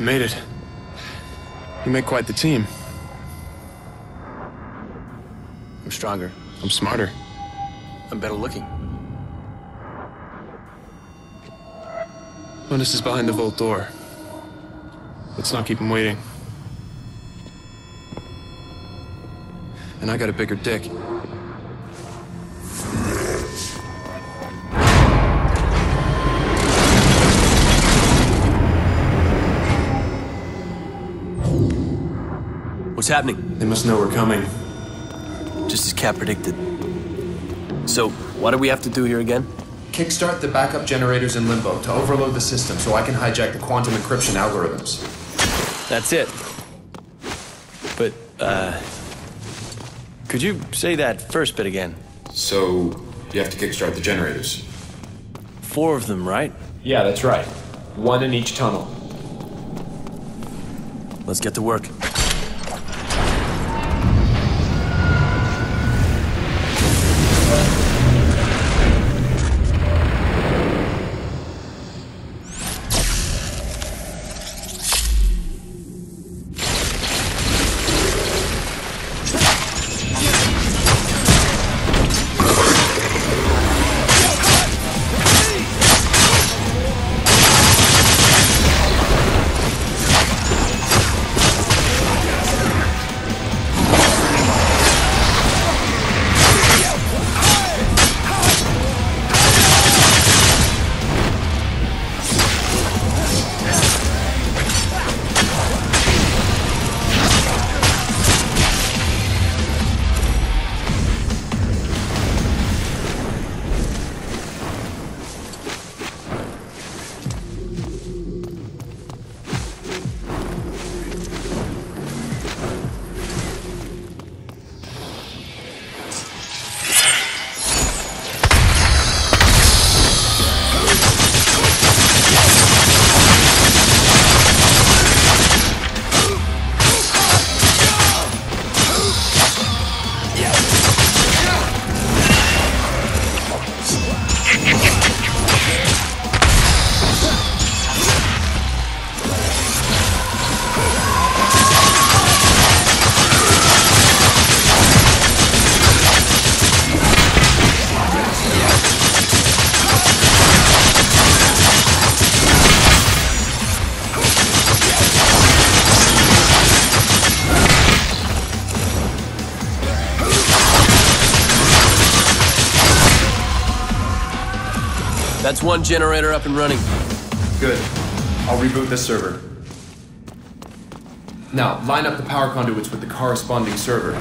You made it. You make quite the team. I'm stronger. I'm smarter. I'm better looking. Mundus is behind the vault door. Let's not keep him waiting. And I got a bigger dick. What's happening? They must know we're coming. Just as Kat predicted. So, what do we have to do here again? Kickstart the backup generators in Limbo to overload the system so I can hijack the quantum encryption algorithms. That's it. But, uh. Could you say that first bit again? So, you have to kickstart the generators. Four of them, right? Yeah, that's right. One in each tunnel. Let's get to work. That's one generator up and running. Good. I'll reboot this server. Now, line up the power conduits with the corresponding server.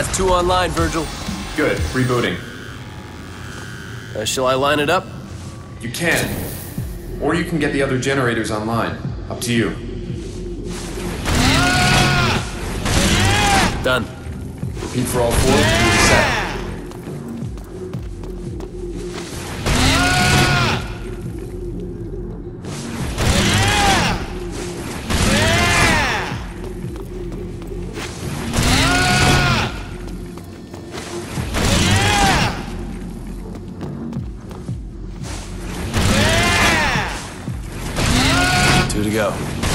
That's two online, Vergil. Good. Rebooting. Uh, shall I line it up? You can. Or you can get the other generators online. Up to you. Done. Repeat for all four. Reset. Go.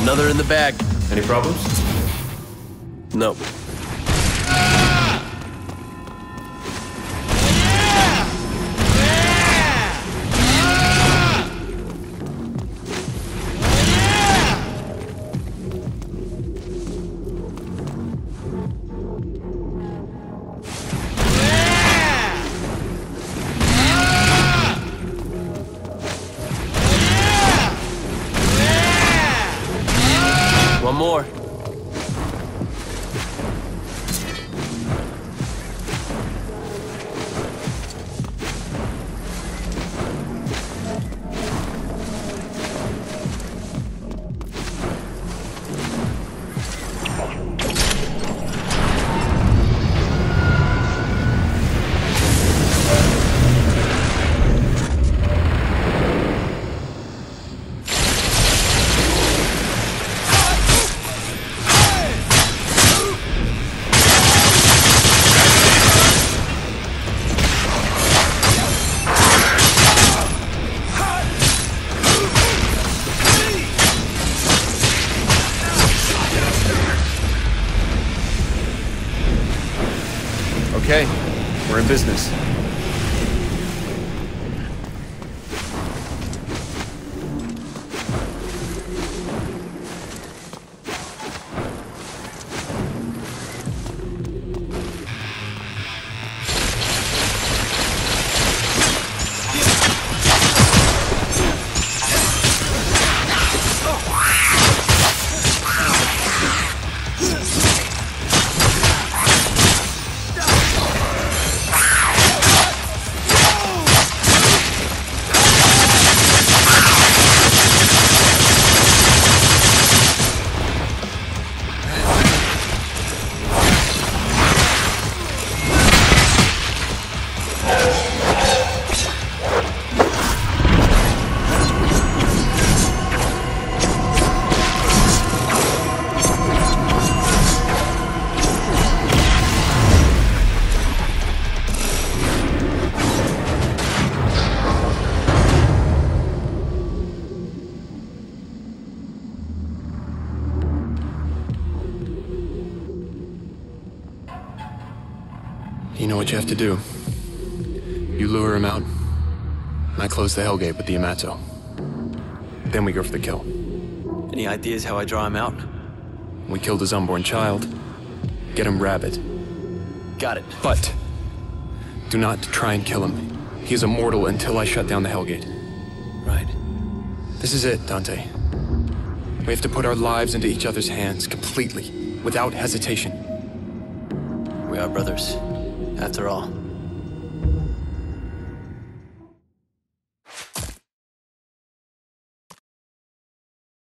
Another in the bag. Any problems? Nope. More. Okay, we're in business. What you have to do. You lure him out. and I close the Hellgate with the Yamato. Then we go for the kill. Any ideas how I draw him out? We killed his unborn child. Get him rabid. Got it. But do not try and kill him. He is immortal until I shut down the Hellgate. Right. This is it, Dante. We have to put our lives into each other's hands completely, without hesitation. We are brothers, after all.